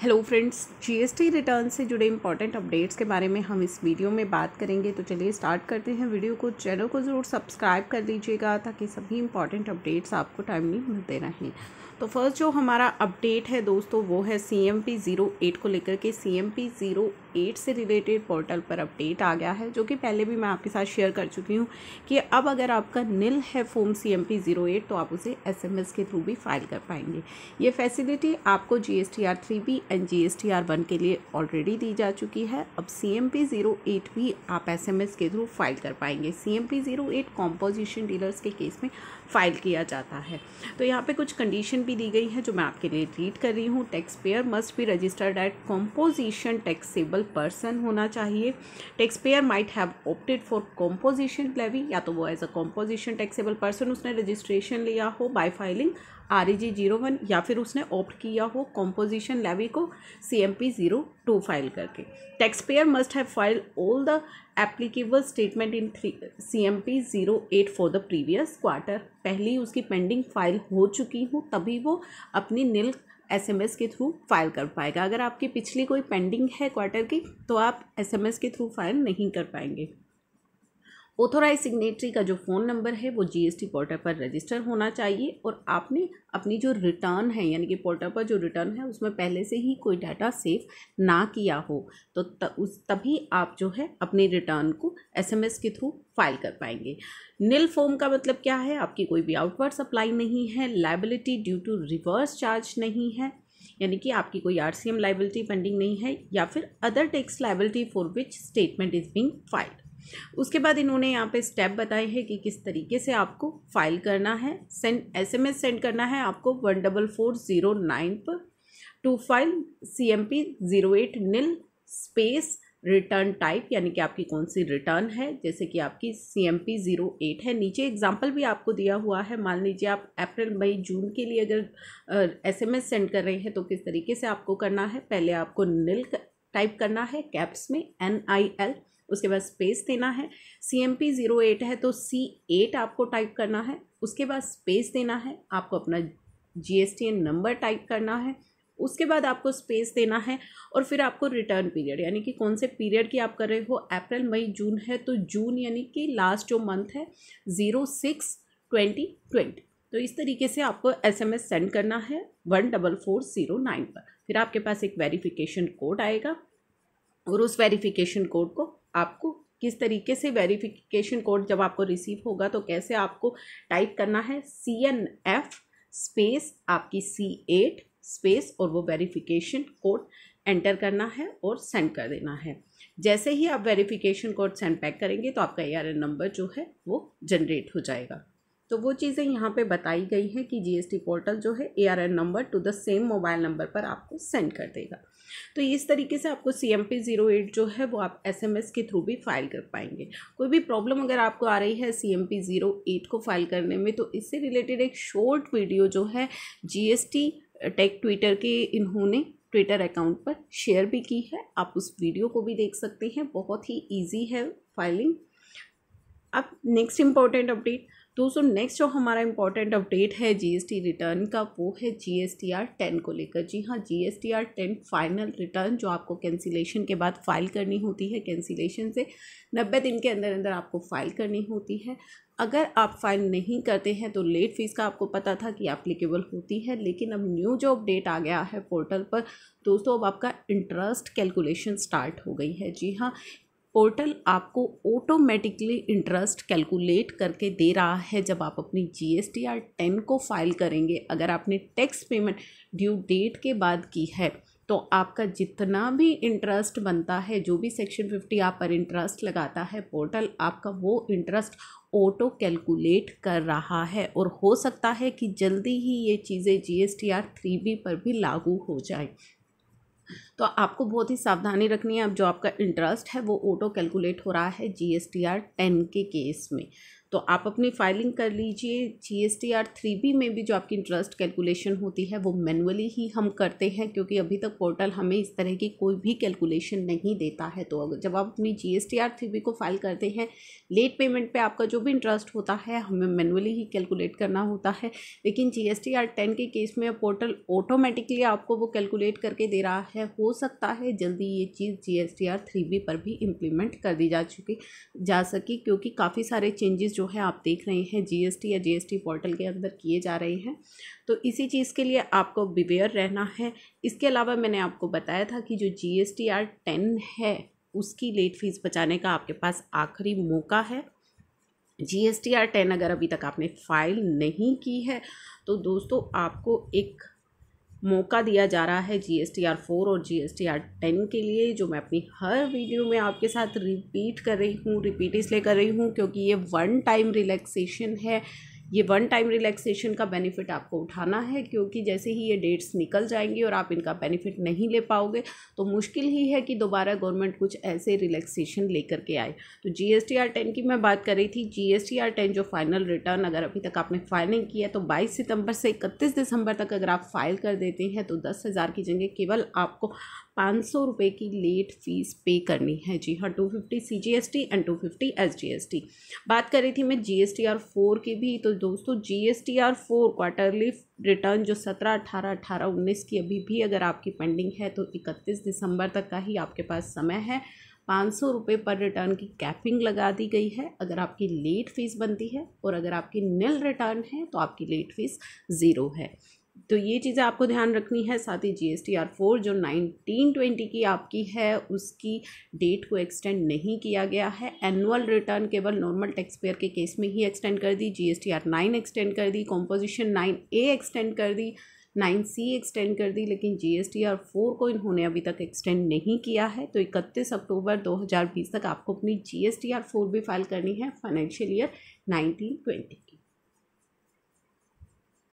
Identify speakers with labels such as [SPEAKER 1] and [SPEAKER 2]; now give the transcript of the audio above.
[SPEAKER 1] Hello friends GST return से जुड़े important updates के बारे में हम इस वीडियो में बात करेंगे। तो चलिए स्टार्ट करते हैं वीडियो को। चैनल को ज़रूर सब्सक्राइब कर लीजिएगा ताकि सभी इंपॉर्टेंट अपडेट्स आपको टाइमली मिलते रहें। तो फ़र्स्ट जो हमारा अपडेट है दोस्तों, वो है C M P zero eight को लेकर के। C M P zero eight से रिलेटेड पोर्टल पर अपडेट आ गया है, जो कि पहले भी मैं आपके साथ शेयर कर चुकी हूँ कि अब अगर आपका निल है form C M P zero eight तो आप उसे एस एम एस के थ्रू भी फ़ाइल कर पाएँगे। ये फैसिलिटी आपको G S T R three B and G S T R one के लिए ऑलरेडी दी जा चुकी है। अब C M P zero eight भी आप एस एम एस के थ्रू फ़ाइल कर पाएँगे। C M P zero eight composition dealers के केस में फ़ाइल किया जाता है। तो यहाँ पे कुछ कंडीशन भी दी गई है, जो मैं आपके लिए रीड कर रही हूँ। Taxpayer must be registered at composition taxable person होना चाहिए। Taxpayer might have opted for composition levy या तो वो as a composition taxable person उसने रजिस्ट्रेशन लिया हो by filing R E G zero one या फिर उसने ऑप्ट किया हो कॉम्पोजिशन लेवी को C M P zero two file करके। Taxpayer must have file all the applicable statement in three C M P zero eight for the previous quarter पहली उसकी pending file हो चुकी हूँ, तभी वो अपनी नील एसएमएस के थ्रू फ़ाइल कर पाएगा। अगर आपकी पिछली कोई पेंडिंग है क्वार्टर की तो आप एसएमएस के थ्रू फ़ाइल नहीं कर पाएँगे। ऑथोराइज सिग्नेटरी का जो फ़ोन नंबर है वो जीएसटी पोर्टल पर रजिस्टर होना चाहिए और आपने अपनी जो रिटर्न है यानी कि पोर्टल पर जो रिटर्न है उसमें पहले से ही कोई डाटा सेव ना किया हो तो त, उस तभी आप जो है अपनी रिटर्न को एसएमएस के थ्रू फ़ाइल कर पाएँगे। नील फॉर्म का मतलब क्या है? आपकी कोई भी आउटवर्ड सप्लाई नहीं है liability due to reverse charge नहीं है यानी कि आपकी कोई आर लाइबिलिटी पेंडिंग नहीं है या फिर other tax liability for which statement is being filed उसके बाद इन्होंने यहाँ पे स्टेप बताए हैं कि किस तरीके से आपको फ़ाइल करना है। सेंड एसएमएस सेंड करना है आपको one double four zero nine पर। To file C M P zero eight nil space return type यानी कि आपकी कौन सी रिटर्न है, जैसे कि आपकी C M P zero eight है। नीचे एग्ज़ाम्पल भी आपको दिया हुआ है। मान लीजिए आप अप्रैल मई जून के लिए अगर एस एम एस सेंड कर रहे हैं तो किस तरीके से आपको करना है? पहले आपको नील टाइप करना है कैप्स में एन आई एल उसके बाद स्पेस देना है। C M P zero eight है तो सी एट आपको टाइप करना है। उसके बाद स्पेस देना है, आपको अपना G S T N number type करना है। उसके बाद आपको स्पेस देना है और फिर आपको रिटर्न पीरियड यानी कि कौन से पीरियड की आप कर रहे हो? अप्रैल मई जून है तो जून यानी कि लास्ट जो मंथ है ज़ीरो सिक्स ट्वेंटी ट्वेंटी तो इस तरीके से आपको एसएमएस सेंड करना है one double four zero nine पर। फिर आपके पास एक वेरिफिकेशन कोड आएगा और उस वेरिफिकेशन कोड को आपको किस तरीके से वेरिफिकेशन कोड जब आपको रिसीव होगा तो कैसे आपको टाइप करना है? सी एन एफ़ स्पेस आपकी सी एट स्पेस और वो वेरिफिकेशन कोड एंटर करना है और सेंड कर देना है। जैसे ही आप वेरिफिकेशन कोड सेंड पैक करेंगे तो आपका ARN नंबर जो है, वो जनरेट हो जाएगा। तो वो चीज़ें यहाँ पे बताई गई हैं कि जीएसटी पोर्टल जो है ARN number to the same mobile number पर आपको सेंड कर देगा। तो इस तरीके से आपको C M P zero eight जो है वो आप एस एम एस के थ्रू भी फ़ाइल कर पाएँगे। कोई भी प्रॉब्लम अगर आपको आ रही है C M P zero eight को फ़ाइल करने में तो इससे रिलेटेड एक शॉर्ट वीडियो जो है G S T tech twitter के इन्होंने ट्विटर अकाउंट पर शेयर भी की है। आप उस वीडियो को भी देख सकते हैं। बहुत ही ईजी है फाइलिंग अब नेक्स्ट इंपॉर्टेंट अपडेट दोस्तों नेक्स्ट जो हमारा इंपॉर्टेंट अपडेट है जीएसटी रिटर्न का, वो है जीएसटीआर टेन को लेकर। जी हाँ जीएसटीआर टेन फाइनल रिटर्न जो आपको कैंसिलेशन के बाद फ़ाइल करनी होती है कैंसिलेशन से नब्बे दिन के अंदर अंदर आपको फ़ाइल करनी होती है। अगर आप फ़ाइल नहीं करते हैं तो लेट फ़ीस का आपको पता था कि एप्लीकेबल होती है, लेकिन अब न्यू जो अपडेट आ गया है पोर्टल पर, दोस्तों अब आपका इंटरेस्ट कैलकुलेशन स्टार्ट हो गई है। जी हाँ पोर्टल आपको ऑटोमेटिकली इंटरेस्ट कैलकुलेट करके दे रहा है जब आप अपनी G S T R ten को फ़ाइल करेंगे। अगर आपने टैक्स पेमेंट ड्यू डेट के बाद की है तो आपका जितना भी इंटरेस्ट बनता है, जो भी सेक्शन फिफ्टी आप पर इंटरेस्ट लगाता है, पोर्टल आपका वो इंटरेस्ट ऑटो कैलकुलेट कर रहा है। और हो सकता है कि जल्दी ही ये चीज़ें G S T R three B पर भी लागू हो जाए। तो आपको बहुत ही सावधानी रखनी है। अब जो आपका इंटरेस्ट है, वो ऑटो कैलकुलेट हो रहा है G S T R ten के केस में। तो आप अपनी फाइलिंग कर लीजिए। G S T R three B में भी जो आपकी इंटरेस्ट कैलकुलेशन होती है, वो मैनुअली ही हम करते हैं, क्योंकि अभी तक पोर्टल हमें इस तरह की कोई भी कैलकुलेशन नहीं देता है। तो अगर जब आप अपनी G S T R three B को फ़ाइल करते हैं लेट पेमेंट पे आपका जो भी इंटरेस्ट होता है, हमें मैनुअली ही कैलकुलेट करना होता है। लेकिन G S T R ten के केस में पोर्टल ऑटोमेटिकली आपको वो कैलकुलेट करके दे रहा है। हो सकता है जल्दी ये चीज़ G S T R three B पर भी इम्प्लीमेंट कर दी जा चुकी, जा सकी, क्योंकि काफ़ी सारे चेंजेस जो है आप देख रहे हैं जी एस टी या जी एस टी पोर्टल के अंदर किए जा रहे हैं। तो इसी चीज़ के लिए आपको बिवेयर रहना है। इसके अलावा मैंने आपको बताया था कि जो G S T R ten है, उसकी लेट फ़ीस बचाने का आपके पास आखिरी मौका है। G S T R ten अगर अभी तक आपने फ़ाइल नहीं की है तो दोस्तों आपको एक मौका दिया जा रहा है G S T R four और G S T R ten के लिए, जो मैं अपनी हर वीडियो में आपके साथ रिपीट कर रही हूँ रिपीट इसलिए कर रही हूँ क्योंकि ये वन टाइम रिलैक्सेशन है। ये वन टाइम रिलैक्सेशन का बेनिफिट आपको उठाना है, क्योंकि जैसे ही ये डेट्स निकल जाएँगी और आप इनका बेनिफिट नहीं ले पाओगे तो मुश्किल ही है कि दोबारा गवर्नमेंट कुछ ऐसे रिलैक्सेशन लेकर के आए। तो G S T R ten की मैं बात कर रही थी। G S T R ten जो फाइनल रिटर्न अगर अभी तक आपने फ़ाइल नहीं किया तो बाईस सितंबर से इकतीस दिसंबर तक अगर आप फ़ाइल कर देते हैं तो दस हज़ार की जगह केवल आपको पाँच सौ रुपये की लेट फ़ीस पे करनी है। जी हाँ two fifty C G S T and two fifty S G S T बात कर रही थी मैं G S T R four की भी तो दोस्तों G S T R four quarterly return जो सत्रह, अठारह अठारह, उन्नीस की अभी भी अगर आपकी पेंडिंग है तो इकतीस दिसंबर तक का ही आपके पास समय है। पाँच सौ रुपये पर रिटर्न की कैपिंग लगा दी गई है, अगर आपकी लेट फ़ीस बनती है, और अगर आपकी निल रिटर्न है तो आपकी लेट फ़ीस ज़ीरो है। तो ये चीज़ें आपको ध्यान रखनी है, साथ ही G S T R four जो नाइनटीन ट्वेंटी की आपकी है, उसकी डेट को एक्सटेंड नहीं किया गया है। एनुअल रिटर्न केवल नॉर्मल टैक्स पेयर के केस में ही एक्सटेंड कर दी G S T R nine extend कर दी कॉम्पोजिशन नाइन ए एक्सटेंड कर दी नाइन सी एक्सटेंड कर दी, लेकिन G S T R four को इन्होंने अभी तक एक्सटेंड नहीं किया है। तो इकतीस अक्टूबर दो हज़ार बीस तक आपको अपनी G S T R four भी फ़ाइल करनी है फाइनेंशियल ईयर नाइनटीन ट्वेंटी